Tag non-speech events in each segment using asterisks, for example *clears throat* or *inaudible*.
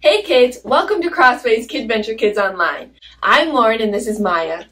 Hey kids, welcome to CrossWay's Kidventure Kids Online. I'm Lauren and this is Maya.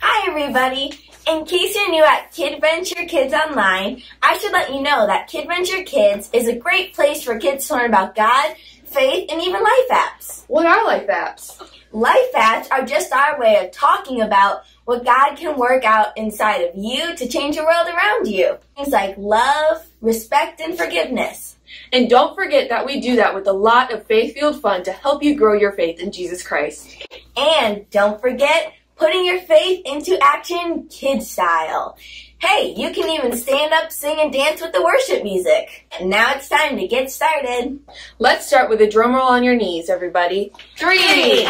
Hi everybody! In case you're new at Kidventure Kids Online, I should let you know that Kidventure Kids is a great place for kids to learn about God, faith, and even life apps. What are life apps? Life apps are just our way of talking about what God can work out inside of you to change the world around you. Things like love, respect, and forgiveness. And don't forget that we do that with a lot of faith-fueled fun to help you grow your faith in Jesus Christ. And don't forget putting your faith into action kid style. Hey, you can even stand up, sing, and dance with the worship music. And now it's time to get started. Let's start with a drum roll on your knees, everybody. Three, two,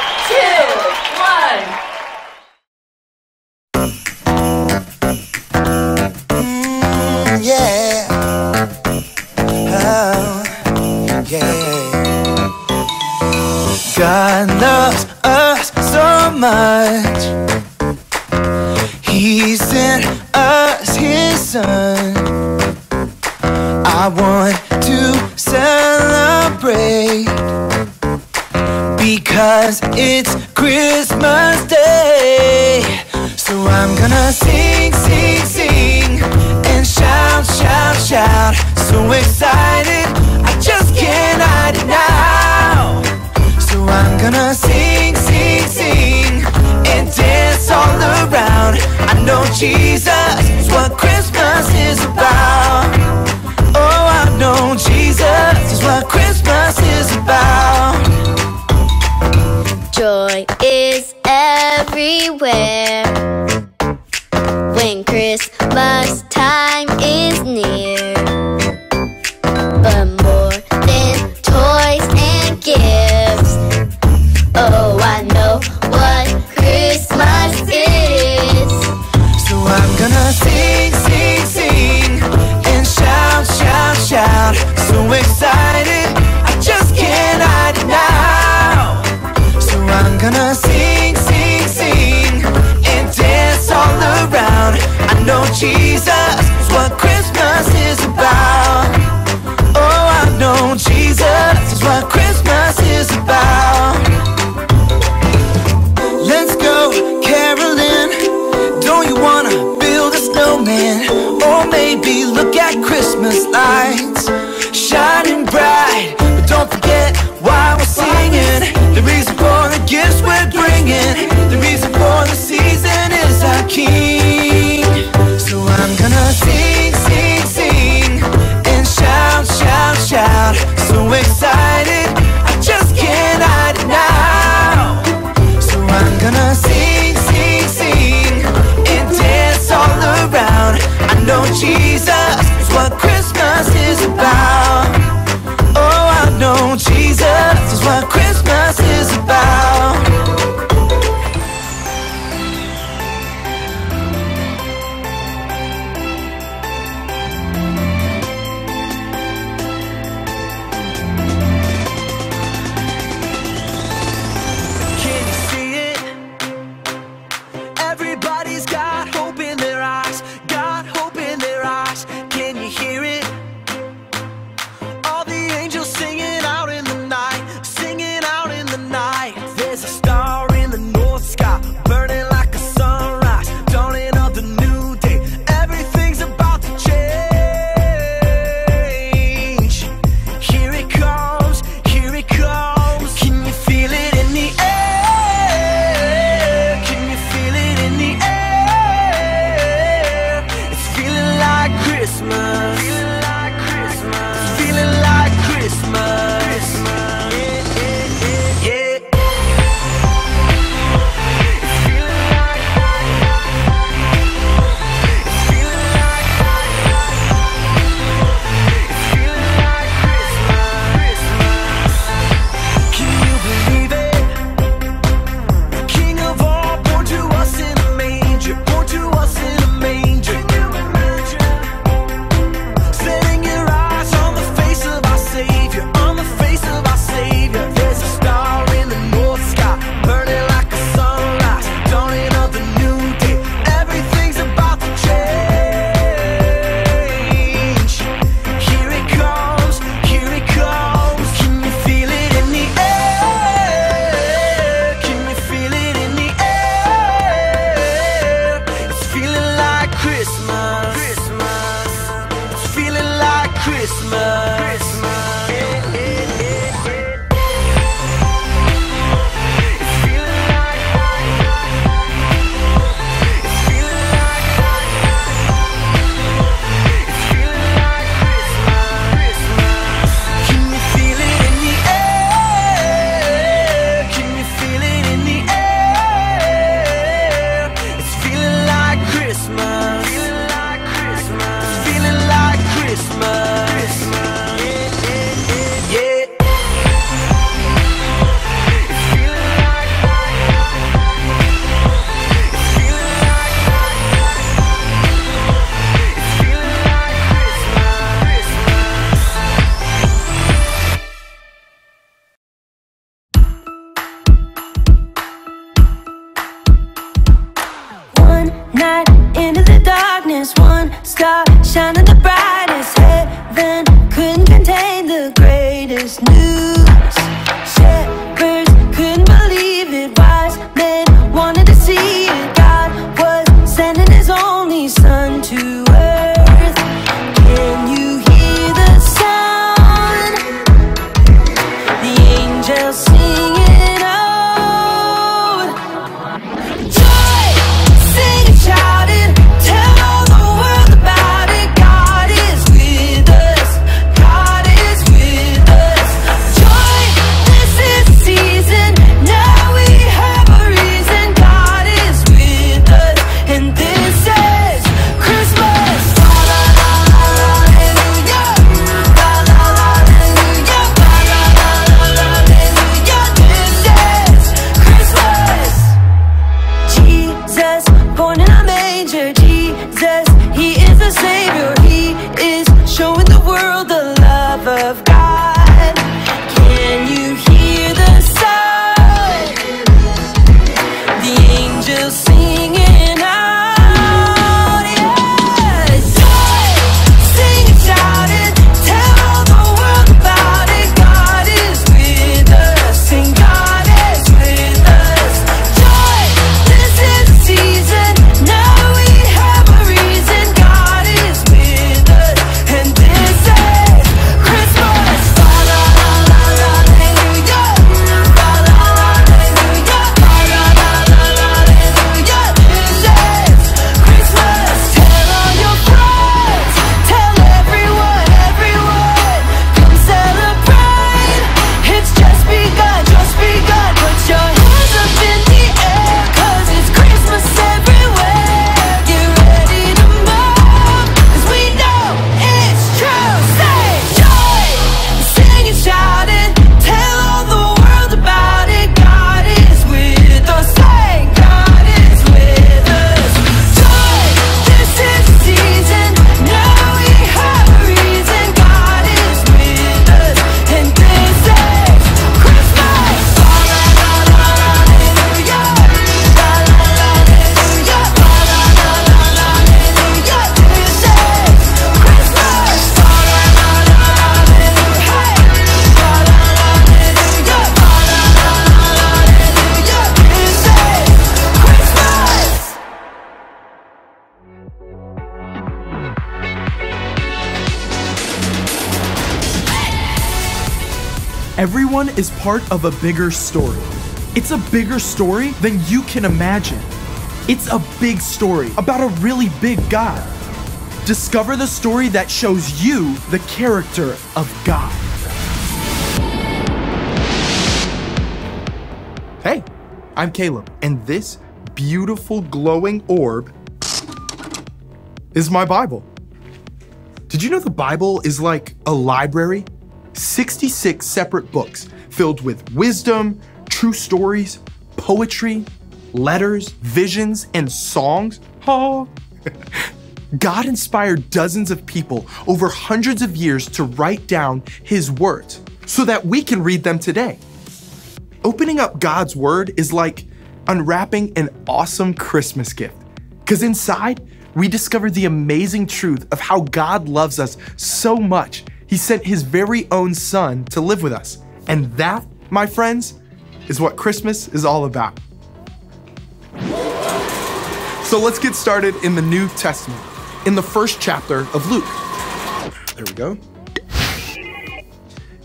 one. Yeah. Yeah. God loves us so much. He sent us His Son. I want to celebrate because it's Christmas Day. So I'm gonna sing, sing, sing and shout, shout, shout. So excited, I just can't hide it now. So I'm gonna sing, sing, sing and dance all around. I know Jesus is what Christmas is about. Oh, I know Jesus is what Christmas is about. Joy is everywhere when Christmas Jesus is what Christmas is about. Oh, I know Jesus is what Christmas is about. Let's go, Carolyn. Don't you wanna build a snowman? Or maybe look at Christmas lights shining bright. But don't forget why we're singing. The reason for the gifts we're bringing. The reason for the season is our King. So excited, I just can't hide it now. So I'm gonna sing, sing, sing and dance all around. I know Jesus is what Christmas is darkness, is part of a bigger story. It's a bigger story than you can imagine. It's a big story about a really big God. Discover the story that shows you the character of God. Hey, I'm Caleb, and this beautiful glowing orb is my Bible. Did you know the Bible is like a library? 66 separate books filled with wisdom, true stories, poetry, letters, visions, and songs. Oh. *laughs* God inspired dozens of people over hundreds of years to write down His words so that we can read them today. Opening up God's Word is like unwrapping an awesome Christmas gift. Because inside, we discover the amazing truth of how God loves us so much, He sent His very own Son to live with us. And that, my friends, is what Christmas is all about. So let's get started in the New Testament, in the first chapter of Luke. There we go.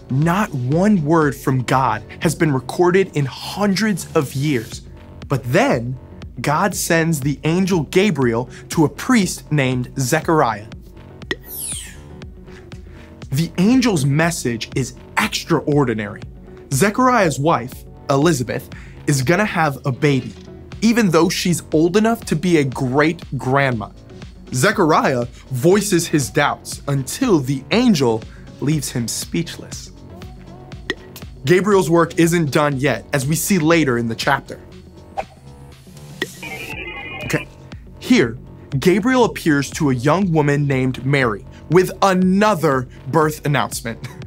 Not one word from God has been recorded in hundreds of years. But then, God sends the angel Gabriel to a priest named Zechariah. The angel's message is extraordinary. Zechariah's wife, Elizabeth, is gonna have a baby, even though she's old enough to be a great grandma. Zechariah voices his doubts until the angel leaves him speechless. Gabriel's work isn't done yet, as we see later in the chapter. Okay, here, Gabriel appears to a young woman named Mary with another birth announcement. *laughs*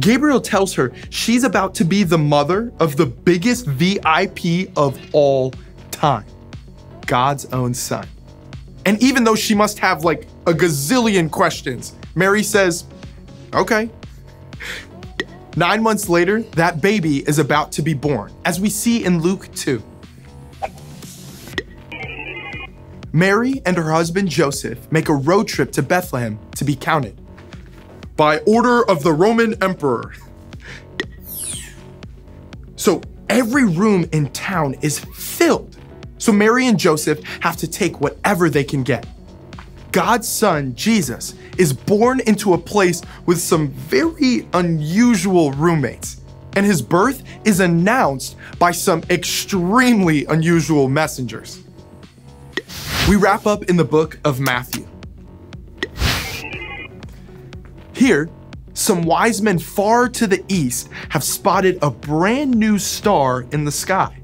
Gabriel tells her she's about to be the mother of the biggest VIP of all time. God's own son. And even though she must have like a gazillion questions, Mary says, okay. Nine months later, that baby is about to be born, as we see in Luke 2. Mary and her husband Joseph make a road trip to Bethlehem to be counted. By order of the Roman Emperor. So every room in town is filled. So Mary and Joseph have to take whatever they can get. God's son, Jesus, is born into a place with some very unusual roommates. And his birth is announced by some extremely unusual messengers. We wrap up in the book of Matthew. Here, some wise men far to the east have spotted a brand new star in the sky.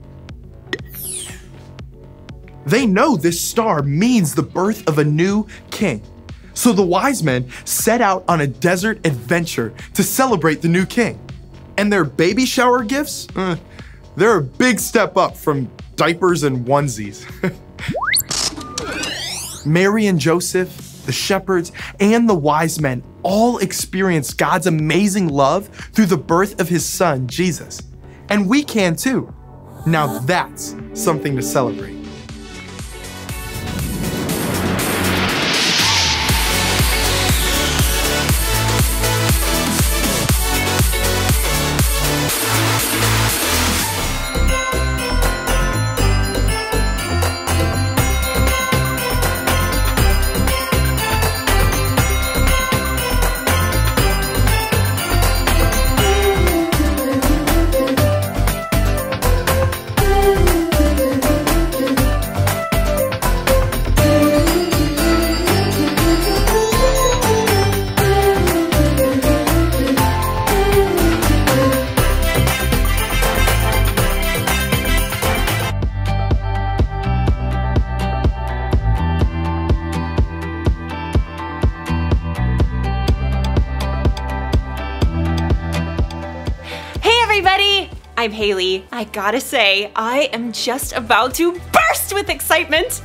They know this star means the birth of a new king. So the wise men set out on a desert adventure to celebrate the new king. And their baby shower gifts? Uh, they're a big step up from diapers and onesies. *laughs* Mary and Joseph, the shepherds, and the wise men all experienced God's amazing love through the birth of his son, Jesus. And we can too. Now that's something to celebrate. I am just about to burst with excitement.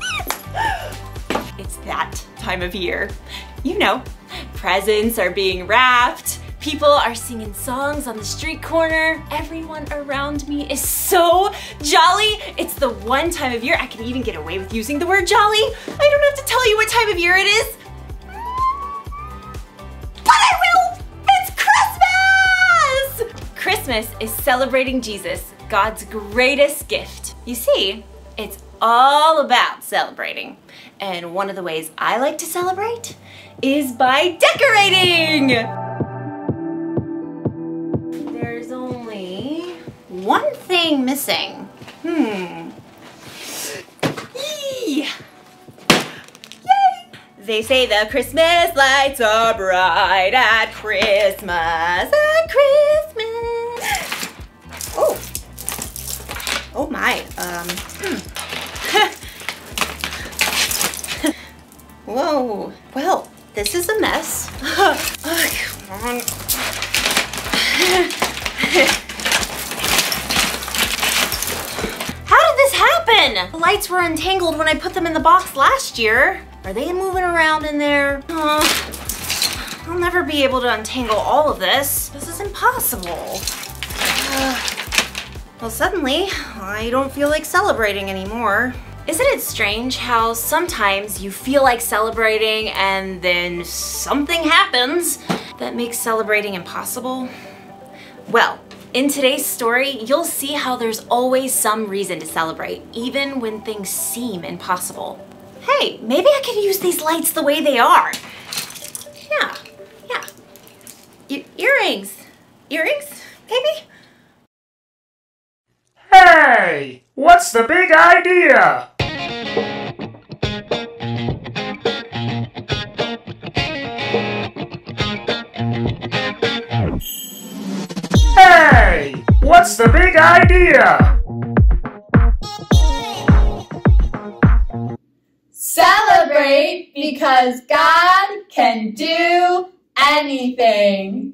it's that time of year. You know, presents are being wrapped, people are singing songs on the street corner, everyone around me is so jolly. It's the one time of year I can even get away with using the word jolly. I don't have to tell you what time of year it is. But I will! It's Christmas! Christmas is celebrating Jesus, God's greatest gift. You see, it's all about celebrating. And one of the ways I like to celebrate is by decorating! There's only one thing missing. Hmm. Yee. They say the Christmas lights are bright at Christmas, at Christmas. Oh my. Um. Hmm. *laughs* Whoa. Well, this is a mess. Oh, come on. How did this happen? The lights were entangled when I put them in the box last year. Are they moving around in there? Uh, I'll never be able to untangle all of this. This is impossible. Uh, well, suddenly, I don't feel like celebrating anymore. Isn't it strange how sometimes you feel like celebrating and then something happens that makes celebrating impossible? Well, in today's story, you'll see how there's always some reason to celebrate, even when things seem impossible. Hey, maybe I could use these lights the way they are. Yeah, yeah. E- earrings. Earrings, maybe? Hey, what's the big idea? Hey, what's the big idea? Celebrate because God can do anything.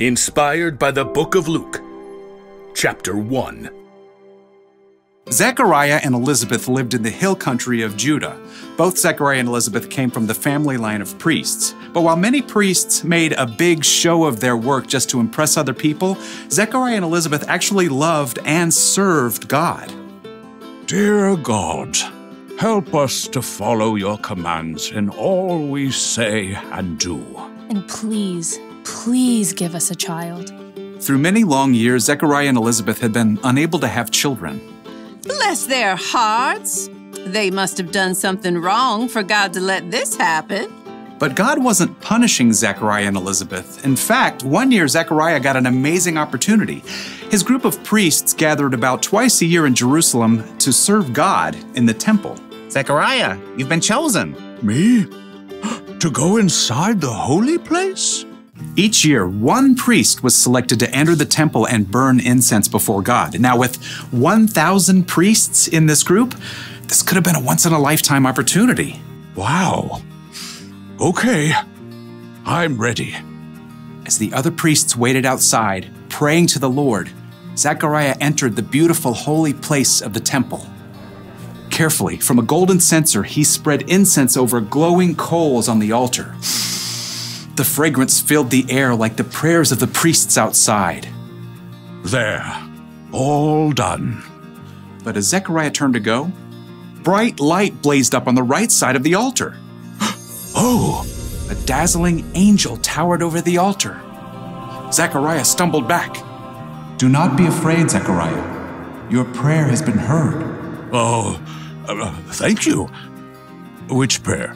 Inspired by the book of Luke, chapter 1. Zechariah and Elizabeth lived in the hill country of Judah. Both Zechariah and Elizabeth came from the family line of priests. But while many priests made a big show of their work just to impress other people, Zechariah and Elizabeth actually loved and served God. Dear God, help us to follow your commands in all we say and do. And please, please give us a child. Through many long years, Zechariah and Elizabeth had been unable to have children. Bless their hearts. They must have done something wrong for God to let this happen. But God wasn't punishing Zechariah and Elizabeth. In fact, one year Zechariah got an amazing opportunity. His group of priests gathered about twice a year in Jerusalem to serve God in the temple. Zechariah, you've been chosen. Me? *gasps* To go inside the holy place? Each year, one priest was selected to enter the temple and burn incense before God. Now, with 1,000 priests in this group, this could have been a once in a lifetime opportunity. Wow. Okay, I'm ready. As the other priests waited outside, praying to the Lord, Zechariah entered the beautiful holy place of the temple. Carefully, from a golden censer, he spread incense over glowing coals on the altar. The fragrance filled the air like the prayers of the priests outside. There, all done. But as Zechariah turned to go, bright light blazed up on the right side of the altar. *gasps* Oh! A dazzling angel towered over the altar. Zechariah stumbled back. Do not be afraid, Zechariah. Your prayer has been heard. Oh, uh, thank you. Which prayer?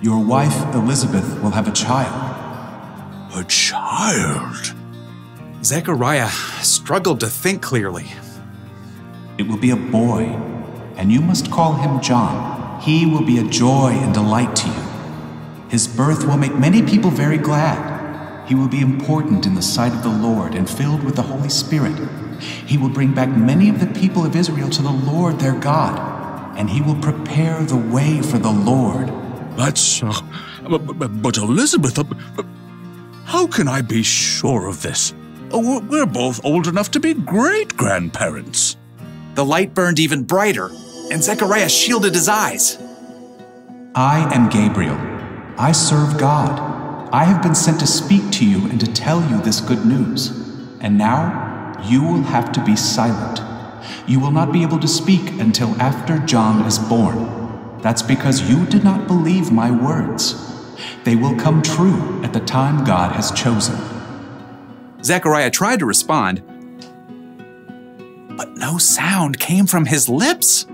Your wife, Elizabeth, will have a child. A child? Zechariah struggled to think clearly. It will be a boy, and you must call him John. He will be a joy and delight to you. His birth will make many people very glad. He will be important in the sight of the Lord and filled with the Holy Spirit. He will bring back many of the people of Israel to the Lord their God, and he will prepare the way for the Lord. That's. Uh, but, but, Elizabeth, uh, how can I be sure of this? Uh, we're both old enough to be great grandparents. The light burned even brighter, and Zechariah shielded his eyes. I am Gabriel. I serve God. I have been sent to speak to you and to tell you this good news. And now you will have to be silent. You will not be able to speak until after John is born. That's because you did not believe my words. They will come true at the time God has chosen. Zechariah tried to respond, but no sound came from his lips.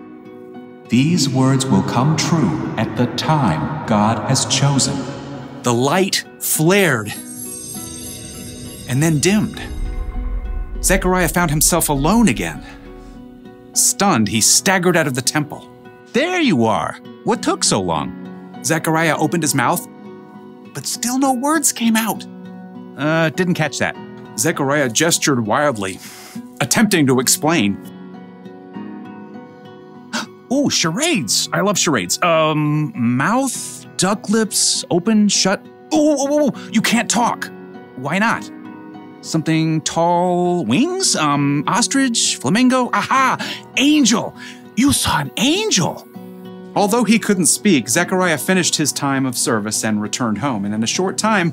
These words will come true at the time God has chosen. The light flared and then dimmed. Zechariah found himself alone again. Stunned, he staggered out of the temple. There you are. What took so long? Zechariah opened his mouth, but still no words came out. Uh, didn't catch that. Zechariah gestured wildly, attempting to explain. *gasps* Oh, charades. I love charades. Um, mouth, duck lips, open, shut. Oh, oh, you can't talk. Why not? Something tall, wings? Um, ostrich, flamingo? Aha! Angel! You saw an angel! Although he couldn't speak, Zechariah finished his time of service and returned home. And in a short time,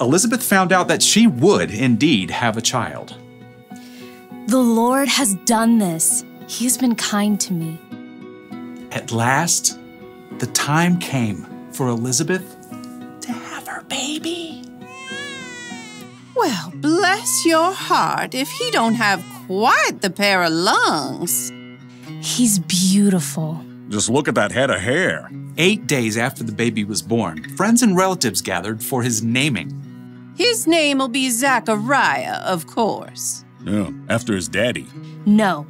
Elizabeth found out that she would indeed have a child. The Lord has done this. He has been kind to me. At last, the time came for Elizabeth to have her baby. Well, bless your heart if he don't have quite the pair of lungs. He's beautiful. Just look at that head of hair. Eight days after the baby was born, friends and relatives gathered for his naming. His name will be Zachariah, of course. Yeah, after his daddy. No,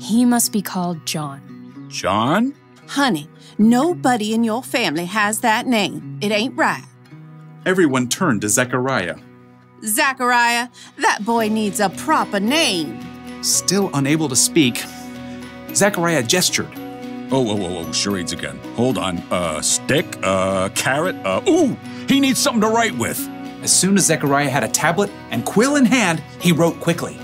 he must be called John. John? Honey, nobody in your family has that name. It ain't right. Everyone turned to Zechariah. Zachariah, that boy needs a proper name. Still unable to speak, Zechariah gestured. Oh, oh, oh, oh, charades again. Hold on. Uh, stick, uh, carrot, uh, ooh, he needs something to write with. As soon as Zechariah had a tablet and quill in hand, he wrote quickly.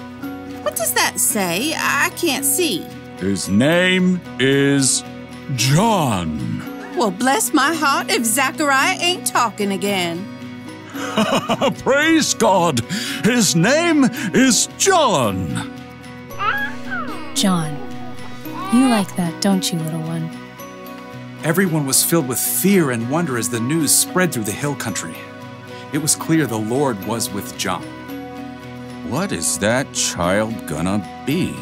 What does that say? I can't see. His name is John. Well, bless my heart if Zachariah ain't talking again. *laughs* Praise God. His name is John. John. You like that, don't you, little one? Everyone was filled with fear and wonder as the news spread through the hill country. It was clear the Lord was with John. What is that child gonna be?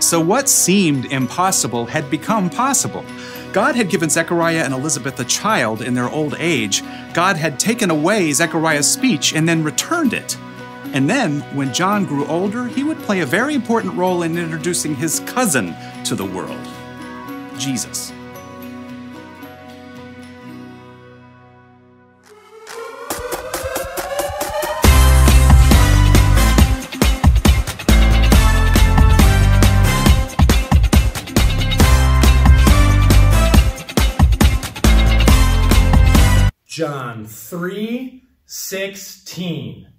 So, what seemed impossible had become possible. God had given Zechariah and Elizabeth a child in their old age. God had taken away Zechariah's speech and then returned it. And then, when John grew older, he would play a very important role in introducing his cousin to the world Jesus. John 3 16.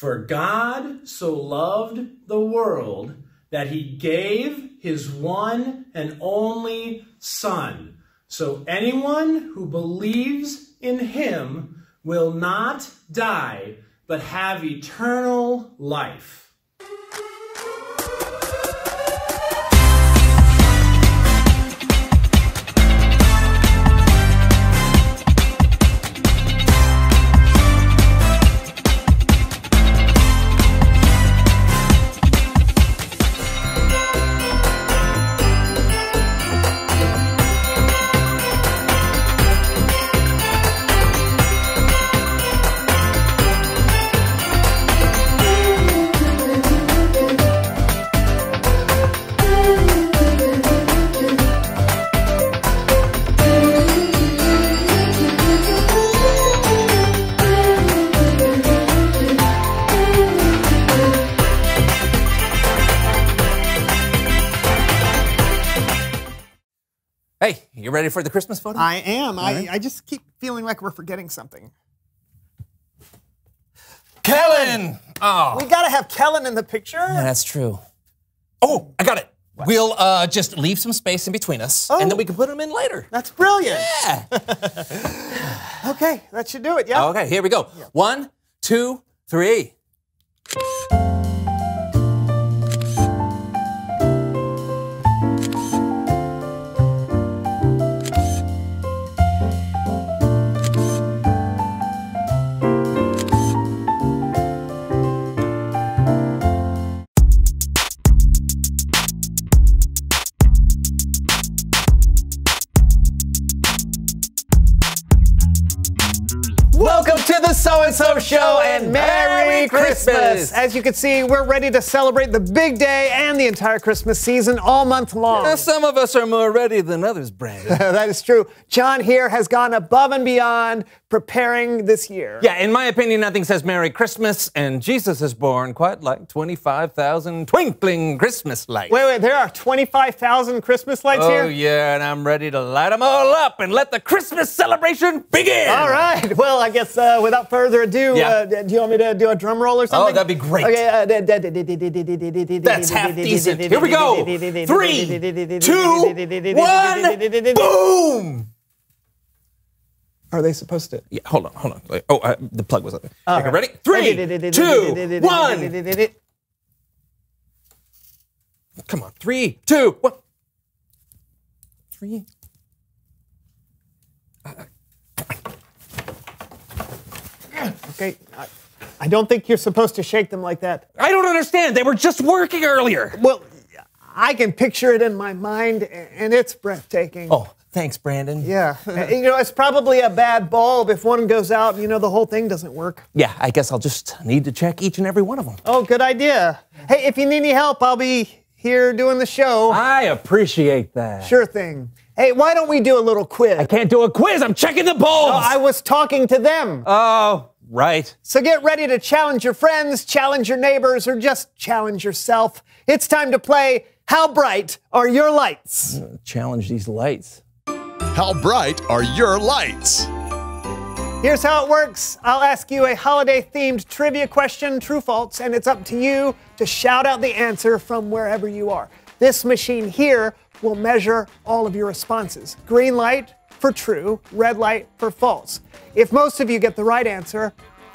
For God so loved the world that he gave his one and only Son. So anyone who believes in him will not die, but have eternal life. Ready for the Christmas photo? I am. All I. I just keep feeling like we're forgetting something. Kellen! Oh. We gotta have Kellen in the picture. Yeah, that's true. Oh, I got it. We'll uh, just leave some space in between us, and then we can put them in later. That's brilliant. Yeah. *laughs* okay, that should do it. Yeah. Okay, here we go. One, two, three. Christmas. As you can see, we're ready to celebrate the big day and the entire Christmas season all month long. Now, some of us are more ready than others, Brandon. *laughs* that is true. John here has gone above and beyond preparing this year. Yeah, in my opinion, nothing says Merry Christmas, and Jesus is born quite like 25,000 twinkling Christmas lights. Wait, wait, there are 25,000 Christmas lights oh, here? yeah, and I'm ready to light them all up and let the Christmas celebration begin. All right. Well, I guess uh, without further ado, Yeah. uh, do you want me to do a drum roll or something? Oh, that'd be great. Okay. Uh, That's half decent. Here we go. Three, two, one, boom! Are they supposed to? Yeah, hold on, hold on. Wait, Oh, uh, the plug was up there. Okay, right. ready? Three, two, one. Come on, three, two, one. Three. Okay. I, I don't think you're supposed to shake them like that. I don't understand. They were just working earlier. Well, I can picture it in my mind, and it's breathtaking. Oh, Thanks, Brandon. Yeah. *laughs* you know, it's probably a bad bulb. If one goes out, you know, the whole thing doesn't work. Yeah, I guess I'll just need to check each and every one of them. Oh, good idea. Hey, if you need any help, I'll be here doing the show. I appreciate that. Sure thing. Hey, why don't we do a little quiz? I can't do a quiz. I'm checking the bulbs. No, I was talking to them. Oh, right. So get ready to challenge your friends, challenge your neighbors, or just challenge yourself. It's time to play How Bright Are Your Lights? Challenge these lights. How bright are your lights? Here's how it works I'll ask you a holiday themed trivia question, true false, and it's up to you to shout out the answer from wherever you are. This machine here will measure all of your responses. Green light for true, red light for false. If most of you get the right answer,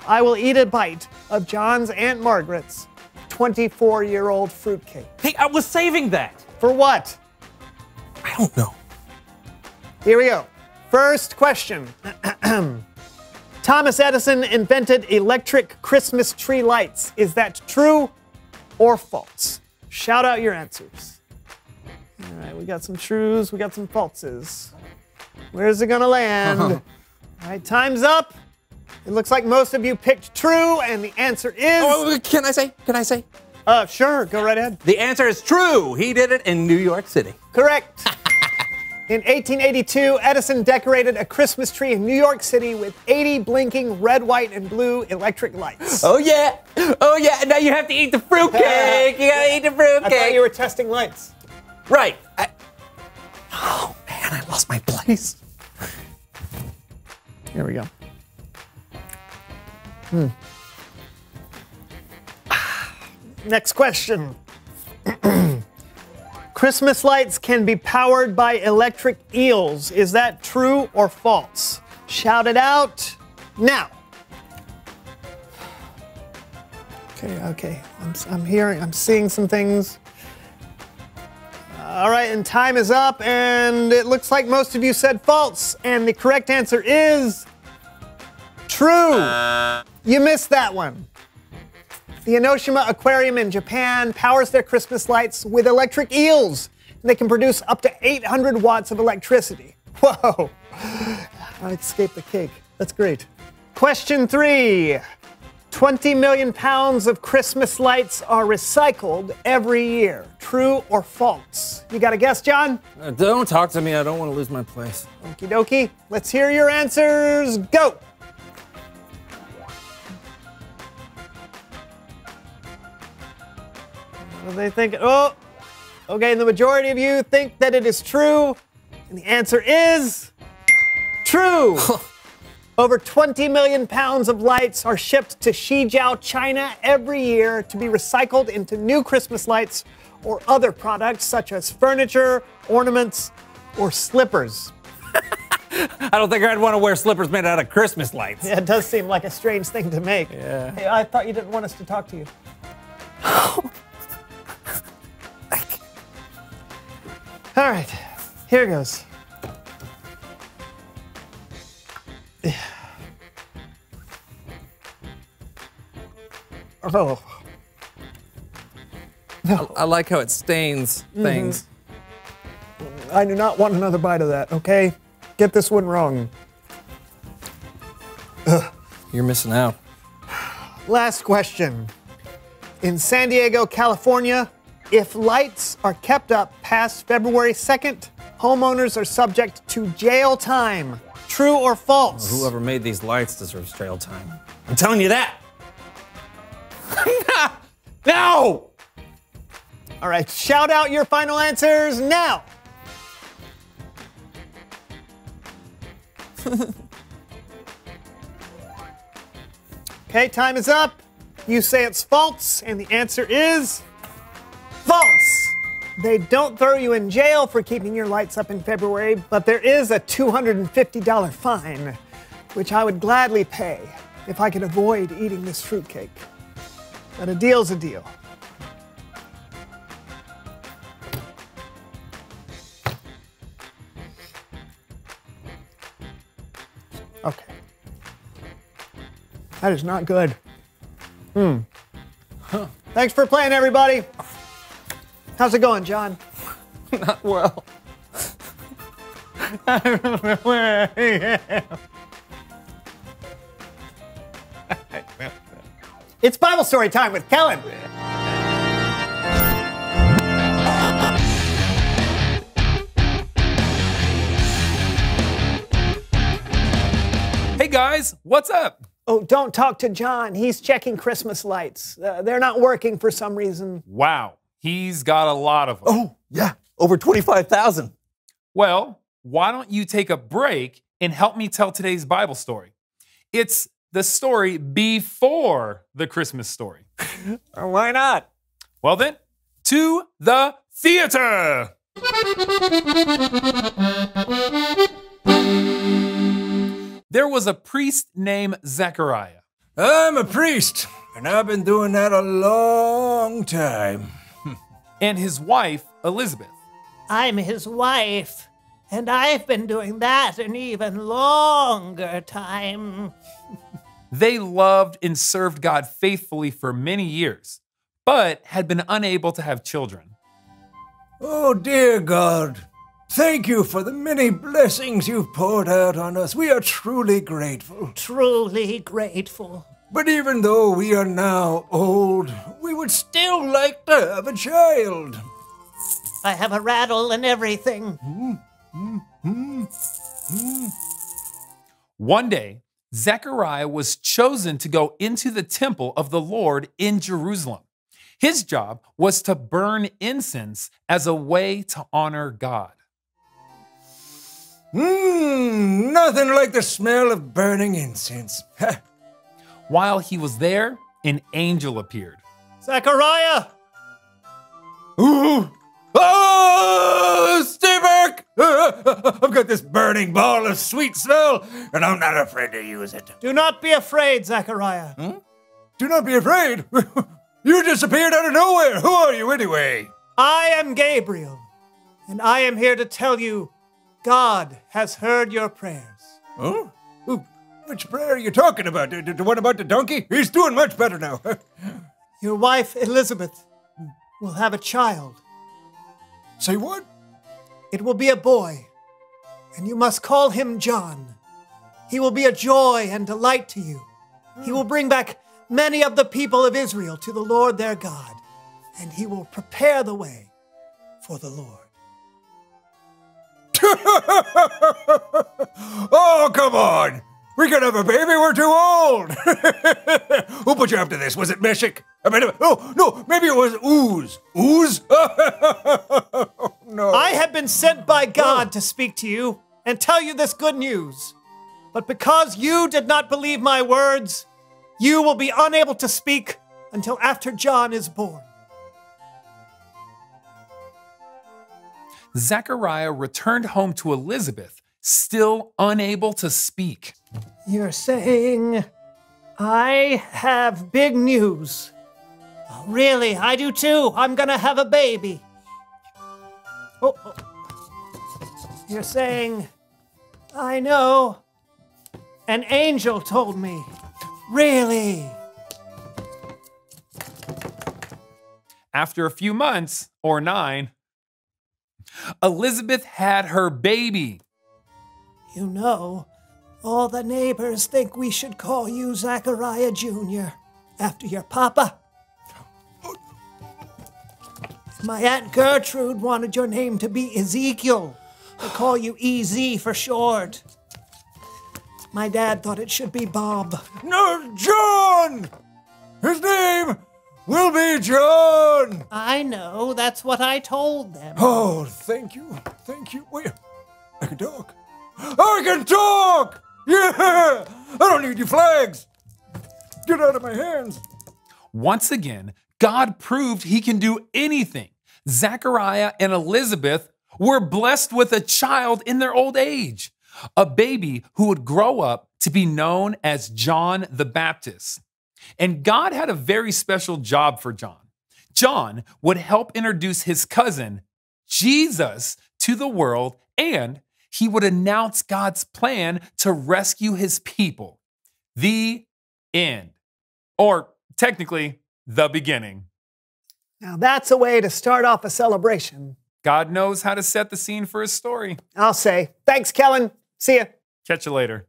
I will eat a bite of John's Aunt Margaret's 24 year old fruitcake. Hey, I was saving that. For what? I don't know. Here we go. First question. *clears throat* Thomas Edison invented electric Christmas tree lights. Is that true or false? Shout out your answers. All right, we got some trues, we got some falses. Where's it gonna land? *laughs* All right, time's up. It looks like most of you picked true, and the answer is. Oh, can I say? Can I say? Uh, sure, go right ahead. The answer is true. He did it in New York City. Correct. *laughs* In 1882, Edison decorated a Christmas tree in New York City with 80 blinking red, white, and blue electric lights. Oh yeah, oh yeah. Now you have to eat the fruitcake. *laughs* you gotta eat the fruitcake. I thought you were testing lights. Right. I... Oh man, I lost my place. Here we go. Hmm. Next question. *clears throat* Christmas lights can be powered by electric eels. Is that true or false? Shout it out now. Okay, okay. I'm, I'm hearing, I'm seeing some things. All right, and time is up, and it looks like most of you said false, and the correct answer is true. You missed that one. The Enoshima Aquarium in Japan powers their Christmas lights with electric eels. They can produce up to 800 watts of electricity. *laughs* Whoa! I escaped the cake. That's great. Question three 20 million pounds of Christmas lights are recycled every year. True or false? You got a guess, John? Uh, don't talk to me. I don't want to lose my place. Okie dokie. Let's hear your answers. Go! What do they think? Oh, okay. And the majority of you think that it is true. And the answer is true. *laughs* Over 20 million pounds of lights are shipped to Shijiao, China every year to be recycled into new Christmas lights or other products such as furniture, ornaments, or slippers. *laughs* I don't think I'd want to wear slippers made out of Christmas lights. Yeah, it does seem like a strange thing to make. Yeah. Hey, I thought you didn't want us to talk to you. *laughs* All right, here goes. Oh. I, I like how it stains mm-hmm. things. I do not want another bite of that, okay? Get this one wrong. You're missing out. Last question. In San Diego, California, if lights are kept up past February 2nd, homeowners are subject to jail time. True or false? Whoever made these lights deserves jail time. I'm telling you that. *laughs* no! All right, shout out your final answers now. *laughs* okay, time is up. You say it's false, and the answer is. They don't throw you in jail for keeping your lights up in February, but there is a $250 fine, which I would gladly pay if I could avoid eating this fruitcake. But a deal's a deal. Okay. That is not good. Hmm. Thanks for playing, everybody. How's it going, John? *laughs* Not well. I remember where I am. It's Bible story time with Kellen. Hey guys, what's up? Oh, don't talk to John. He's checking Christmas lights. Uh, they're not working for some reason. Wow, he's got a lot of them. Oh, yeah, over 25,000. Well, why don't you take a break and help me tell today's Bible story? It's the story before the Christmas story. *laughs* Uh, why not? Well, then, to the theater! There was a priest named Zechariah. I'm a priest, and I've been doing that a long time. And his wife, Elizabeth. I'm his wife, and I've been doing that an even longer time. *laughs* They loved and served God faithfully for many years, but had been unable to have children. Oh, dear God, thank you for the many blessings you've poured out on us. We are truly grateful. Truly grateful. But even though we are now old, we would still like to have a child. I have a rattle and everything. One day, Zechariah was chosen to go into the temple of the Lord in Jerusalem. His job was to burn incense as a way to honor God. Mmm, nothing like the smell of burning incense. *laughs* While he was there, an angel appeared. Zechariah! Ooh! Oh, stay *laughs* back! I've got this burning ball of sweet smell, and I'm not afraid to use it. Do not be afraid, Zechariah. Hmm? Do not be afraid. *laughs* you disappeared out of nowhere. Who are you anyway? I am Gabriel, and I am here to tell you God has heard your prayers. Oh? Ooh, which prayer are you talking about? The, the one about the donkey? He's doing much better now. *laughs* your wife, Elizabeth, will have a child. Say what? It will be a boy, and you must call him John. He will be a joy and delight to you. He will bring back many of the people of Israel to the Lord their God, and he will prepare the way for the Lord. *laughs* oh, come on! We can have a baby, we're too old! *laughs* Who put you up to this? Was it Meshach? I mean, oh, no, maybe it was Ooze. Ooze? *laughs* Oh, no. I have been sent by God oh. to speak to you and tell you this good news. But because you did not believe my words, you will be unable to speak until after John is born. Zechariah returned home to Elizabeth, still unable to speak. You're saying I have big news. Oh, really, I do too. I'm gonna have a baby. Oh, oh. You're saying I know. An angel told me. Really? After a few months, or nine, Elizabeth had her baby. You know, all the neighbors think we should call you Zechariah Jr. after your papa. My Aunt Gertrude wanted your name to be Ezekiel. They call you EZ for short. My dad thought it should be Bob. No, John! His name will be John! I know, that's what I told them. Oh, thank you. Thank you. Wait, I can talk. I can talk! Yeah! I don't need your flags! Get out of my hands! Once again, God proved he can do anything. Zechariah and Elizabeth were blessed with a child in their old age, a baby who would grow up to be known as John the Baptist. And God had a very special job for John. John would help introduce his cousin, Jesus, to the world, and he would announce God's plan to rescue his people. The end. Or technically, the beginning. Now that's a way to start off a celebration. God knows how to set the scene for his story. I'll say. Thanks, Kellen. See ya. Catch you later.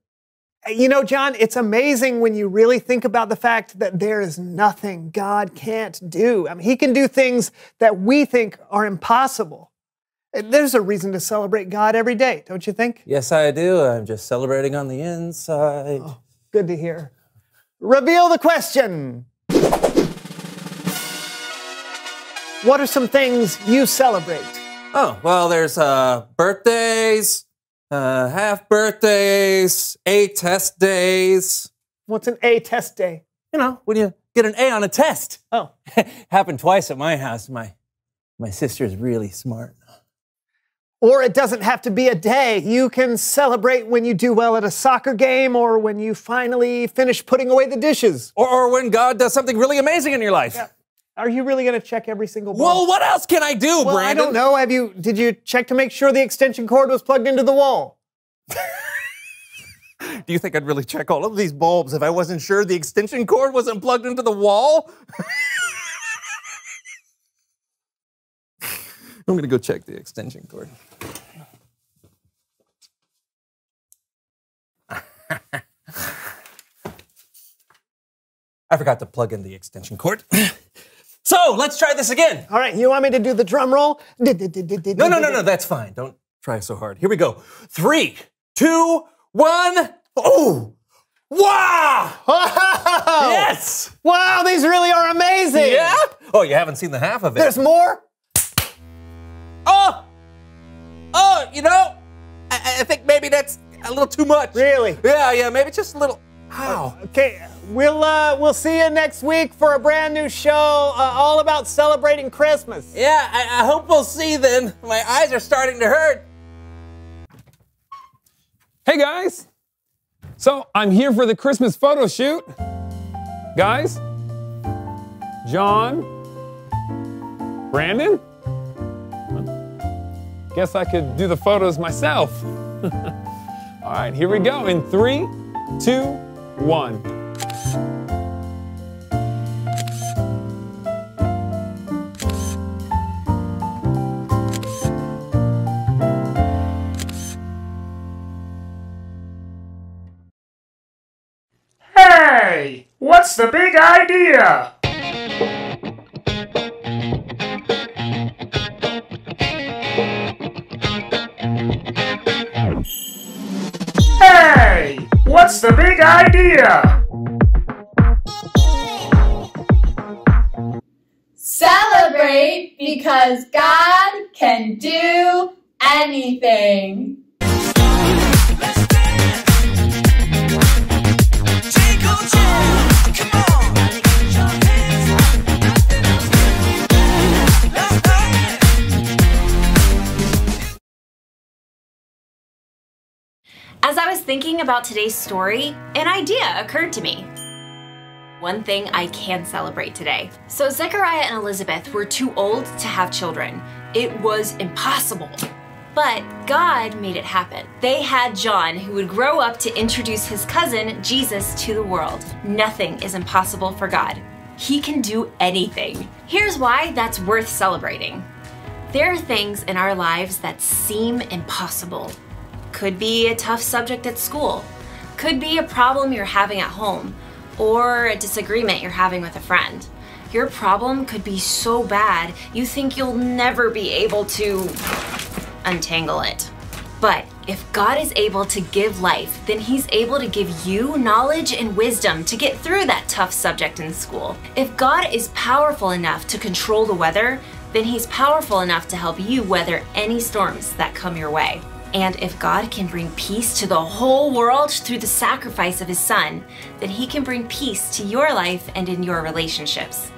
You know, John, it's amazing when you really think about the fact that there is nothing God can't do. I mean, He can do things that we think are impossible. There's a reason to celebrate God every day, don't you think? Yes, I do. I'm just celebrating on the inside. Oh, good to hear. Reveal the question. What are some things you celebrate? Oh, well, there's uh, birthdays, uh, half birthdays, A test days. What's an A test day? You know, when you get an A on a test. Oh. *laughs* Happened twice at my house. My my sister's really smart. Or it doesn't have to be a day. You can celebrate when you do well at a soccer game or when you finally finish putting away the dishes. Or, or when God does something really amazing in your life. Yeah. Are you really going to check every single ball? Well, what else can I do, well, Brandon? I don't know. Have you did you check to make sure the extension cord was plugged into the wall? Do you think I'd really check all of these bulbs if I wasn't sure the extension cord wasn't plugged into the wall? *laughs* I'm gonna go check the extension cord. I forgot to plug in the extension cord. *clears throat* so let's try this again. All right, you want me to do the drum roll? No, no, no, no, that's fine. Don't try so hard. Here we go. Three, two, one. Oh! Wow! Wow! Yes! Wow, these really are amazing! Yeah? Oh, you haven't seen the half of it. There's more? Oh! Oh, you know, I, I think maybe that's a little too much. Really? Yeah, yeah, maybe just a little. Ow. Okay, we'll uh, we'll see you next week for a brand new show uh, all about celebrating Christmas. Yeah, I, I hope we'll see then. *laughs* My eyes are starting to hurt. Hey guys! So I'm here for the Christmas photo shoot. Guys, John, Brandon. Guess I could do the photos myself. *laughs* All right, here we go. In three, two, one. The big idea? Hey, what's the big idea? Celebrate because God can do anything. As I was thinking about today's story, an idea occurred to me. One thing I can celebrate today. So, Zechariah and Elizabeth were too old to have children. It was impossible. But God made it happen. They had John, who would grow up to introduce his cousin, Jesus, to the world. Nothing is impossible for God. He can do anything. Here's why that's worth celebrating. There are things in our lives that seem impossible. Could be a tough subject at school, could be a problem you're having at home, or a disagreement you're having with a friend. Your problem could be so bad you think you'll never be able to untangle it. But if God is able to give life, then He's able to give you knowledge and wisdom to get through that tough subject in school. If God is powerful enough to control the weather, then He's powerful enough to help you weather any storms that come your way. And if God can bring peace to the whole world through the sacrifice of His Son, then He can bring peace to your life and in your relationships.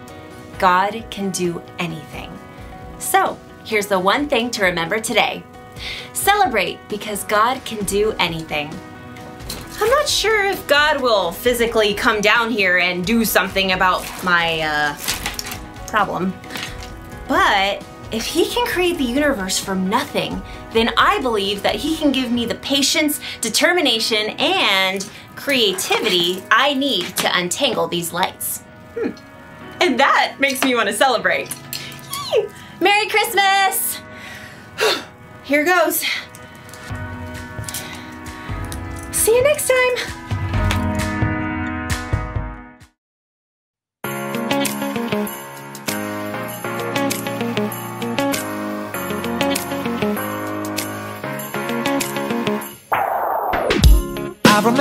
God can do anything. So, here's the one thing to remember today celebrate because God can do anything. I'm not sure if God will physically come down here and do something about my uh, problem, but if He can create the universe from nothing, then I believe that He can give me the patience, determination, and creativity I need to untangle these lights. Hmm. And that makes me want to celebrate. Yee! Merry Christmas! *sighs* Here goes. See you next time.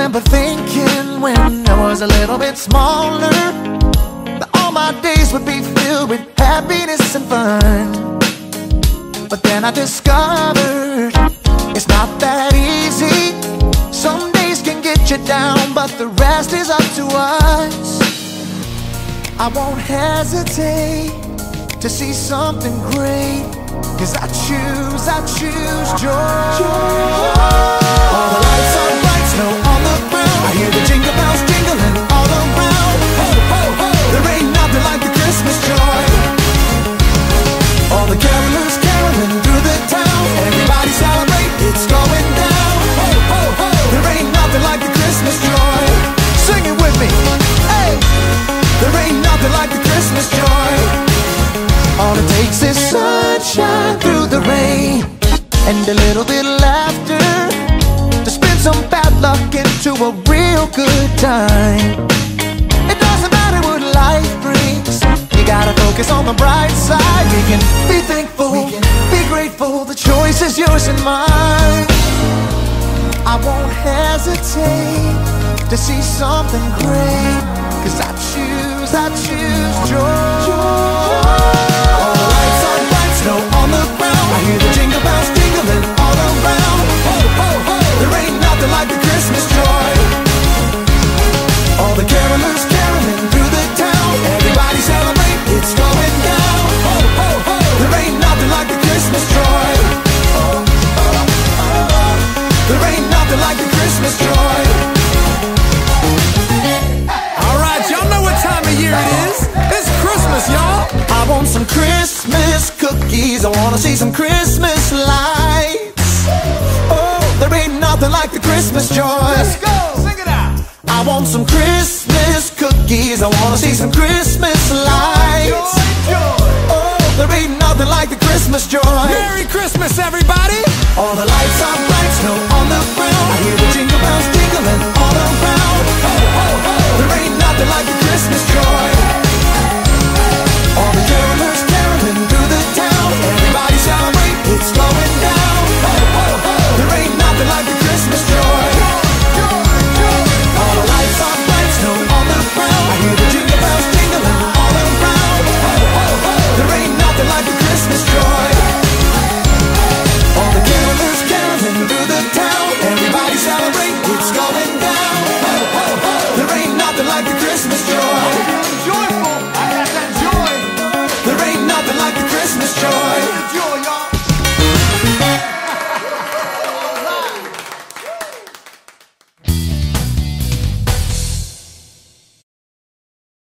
Remember thinking when I was a little bit smaller that all my days would be filled with happiness and fun. But then I discovered it's not that easy. Some days can get you down, but the rest is up to us. I won't hesitate to see something great. Cause I choose, I choose joy. All the lights on the ground. I hear the jingle bells jingling all around. Ho, ho, ho! There ain't nothing like the Christmas joy. All the carolers caroling through the town. Everybody celebrate, it's going down. Ho, ho, ho! There ain't nothing like the Christmas joy. Sing it with me. Hey! There ain't nothing like the Christmas joy. All it takes is sunshine through the rain and a little bit of laughter some bad luck into a real good time. It doesn't matter what life brings, you gotta focus on the bright side. We can be thankful, be grateful, the choice is yours and mine. I won't hesitate to see something great, cause I choose, I choose joy. All lights on the ground. Nothing like the Christmas joy. All the carolers caroling through the town. Everybody celebrate, it's going down. Ho, ho, ho! There ain't nothing like the Christmas joy. There ain't nothing like the Christmas joy. All right, y'all know what time of year it is. It's Christmas, y'all. I want some Christmas cookies. I wanna see some Christmas lights. Oh. Oh, there ain't nothing like the Christmas joy. Let's go, sing it out. I want some Christmas cookies. I wanna see some Christmas lights. Joy, joy. Oh, there ain't nothing like the Christmas joy. Merry Christmas, everybody. All the lights are bright, snow on the ground. I hear the jingle bells jingling all around. Ho, ho, ho! There ain't nothing like the Christmas joy.